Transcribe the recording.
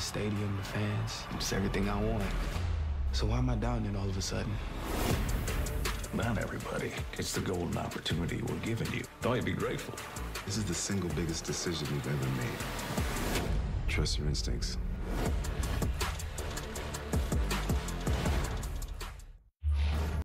that stadium, the fans—it's everything I want. So why am I down then all of a sudden? Not everybody It's the golden opportunity we're giving you. Thought you'd be grateful? This is the single biggest decision you've ever made. Trust your instincts.